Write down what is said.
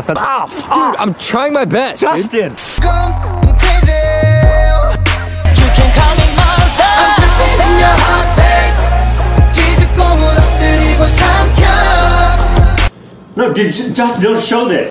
us. That's oh, dude, I'm trying my best. Justin. No, just Justin, don't show this.